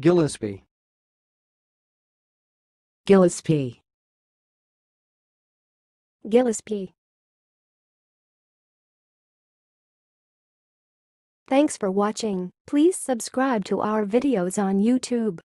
Gillespie. Gillespie. Gillespie. Thanks for watching. Please subscribe to our videos on YouTube.